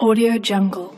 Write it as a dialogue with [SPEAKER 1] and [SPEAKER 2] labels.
[SPEAKER 1] Audio Jungle.